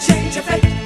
change your fate.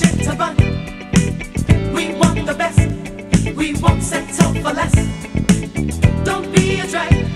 to run. We want the best, we won't settle for less. Don't be a drag.